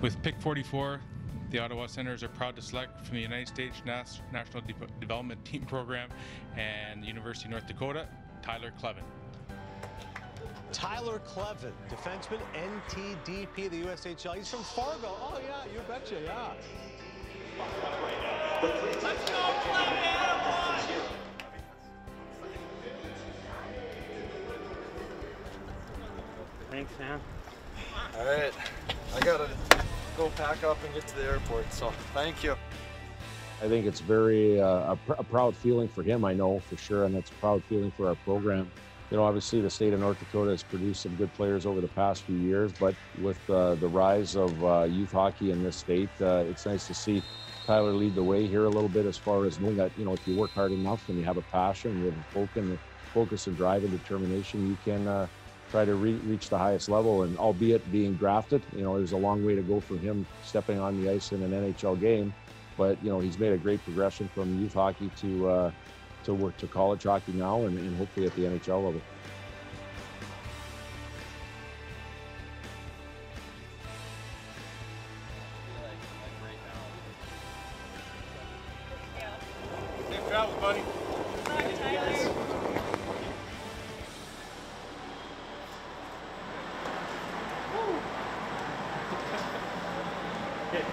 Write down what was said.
With pick 44, the Ottawa Senators are proud to select from the United States Nas- National De- Development Team Program and University of North Dakota, Tyler Kleven. Tyler Kleven, defenseman, NTDP the USHL. He's from Fargo. Oh, yeah, you betcha, yeah. Let's go, Kleven! Thanks, man. All right, I gotta go pack up and get to the airport, so thank you. I think it's very uh, a, pr- a proud feeling for him. I know for sure, and it's a proud feeling for our program. You know, obviously the state of North Dakota has produced some good players over the past few years, but with uh, the rise of uh, youth hockey in this state, uh, it's nice to see Tyler lead the way here a little bit as far as knowing that you know if you work hard enough and you have a passion, you have a focus, focus and drive and determination, you can uh, try to re- reach the highest level. And albeit being drafted, you know, there's a long way to go for him stepping on the ice in an NHL game. But you know, he's made a great progression from youth hockey to uh, to work to college hockey now, and, and hopefully at the NHL level. Safe travels, buddy. Okay.